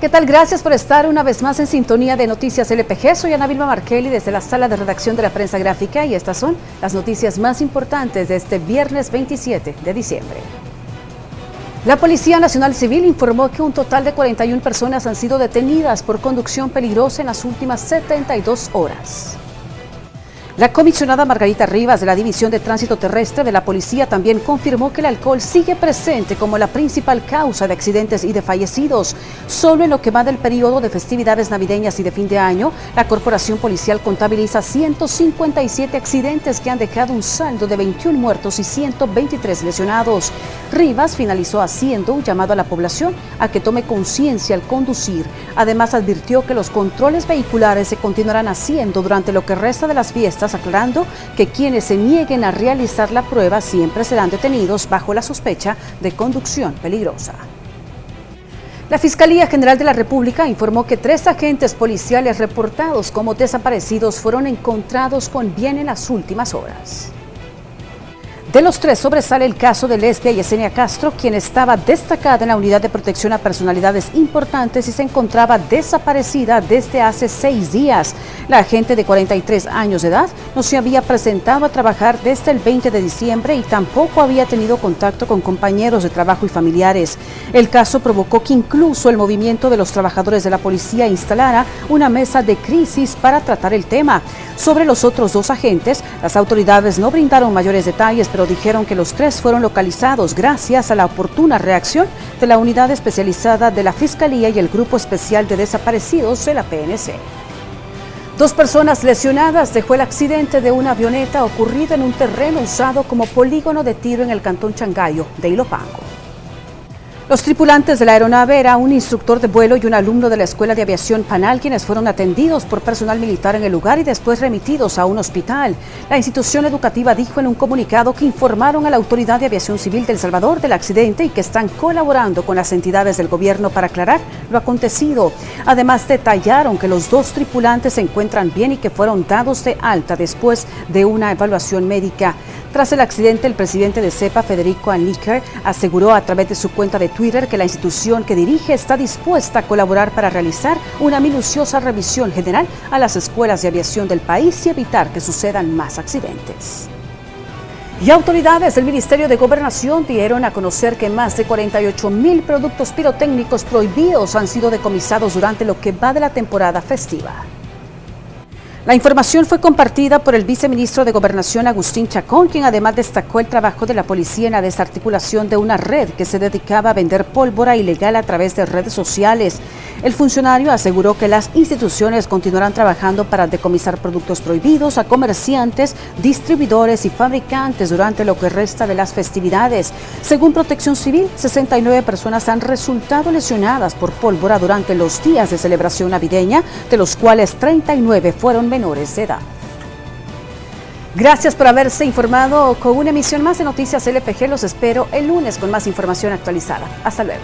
¿Qué tal? Gracias por estar una vez más en sintonía de Noticias LPG. Soy Ana Vilma Markelli desde la sala de redacción de la prensa gráfica y estas son las noticias más importantes de este viernes 27 de diciembre. La Policía Nacional Civil informó que un total de 41 personas han sido detenidas por conducción peligrosa en las últimas 72 horas. La comisionada Margarita Rivas de la División de Tránsito Terrestre de la Policía también confirmó que el alcohol sigue presente como la principal causa de accidentes y de fallecidos. Solo en lo que va del periodo de festividades navideñas y de fin de año, la Corporación Policial contabiliza 157 accidentes que han dejado un saldo de 21 muertos y 123 lesionados. Rivas finalizó haciendo un llamado a la población a que tome conciencia al conducir. Además advirtió que los controles vehiculares se continuarán haciendo durante lo que resta de las fiestas aclarando que quienes se nieguen a realizar la prueba siempre serán detenidos bajo la sospecha de conducción peligrosa. La Fiscalía General de la República informó que tres agentes policiales reportados como desaparecidos fueron encontrados con bien en las últimas horas. De los tres sobresale el caso de Lesbia Yesenia Castro, quien estaba destacada en la unidad de protección a personalidades importantes y se encontraba desaparecida desde hace seis días. La agente de 43 años de edad no se había presentado a trabajar desde el 20 de diciembre y tampoco había tenido contacto con compañeros de trabajo y familiares. El caso provocó que incluso el movimiento de los trabajadores de la policía instalara una mesa de crisis para tratar el tema. Sobre los otros dos agentes, las autoridades no brindaron mayores detalles, pero dijeron que los tres fueron localizados gracias a la oportuna reacción de la unidad especializada de la Fiscalía y el Grupo Especial de Desaparecidos de la PNC. Dos personas lesionadas dejó el accidente de una avioneta ocurrido en un terreno usado como polígono de tiro en el cantón Changayo de Ilopango. Los tripulantes de la aeronave era un instructor de vuelo y un alumno de la Escuela de Aviación Panal quienes fueron atendidos por personal militar en el lugar y después remitidos a un hospital. La institución educativa dijo en un comunicado que informaron a la Autoridad de Aviación Civil del Salvador del accidente y que están colaborando con las entidades del gobierno para aclarar lo acontecido. Además detallaron que los dos tripulantes se encuentran bien y que fueron dados de alta después de una evaluación médica. Tras el accidente, el presidente de CEPA, Federico Aniker, aseguró a través de su cuenta de Twitter que la institución que dirige está dispuesta a colaborar para realizar una minuciosa revisión general a las escuelas de aviación del país y evitar que sucedan más accidentes. Y autoridades del Ministerio de Gobernación dieron a conocer que más de 48 mil productos pirotécnicos prohibidos han sido decomisados durante lo que va de la temporada festiva. La información fue compartida por el viceministro de Gobernación Agustín Chacón, quien además destacó el trabajo de la policía en la desarticulación de una red que se dedicaba a vender pólvora ilegal a través de redes sociales. El funcionario aseguró que las instituciones continuarán trabajando para decomisar productos prohibidos a comerciantes, distribuidores y fabricantes durante lo que resta de las festividades. Según Protección Civil, 69 personas han resultado lesionadas por pólvora durante los días de celebración navideña, de los cuales 39 fueron menores de edad. Gracias por haberse informado con una emisión más de Noticias LPG. Los espero el lunes con más información actualizada. Hasta luego.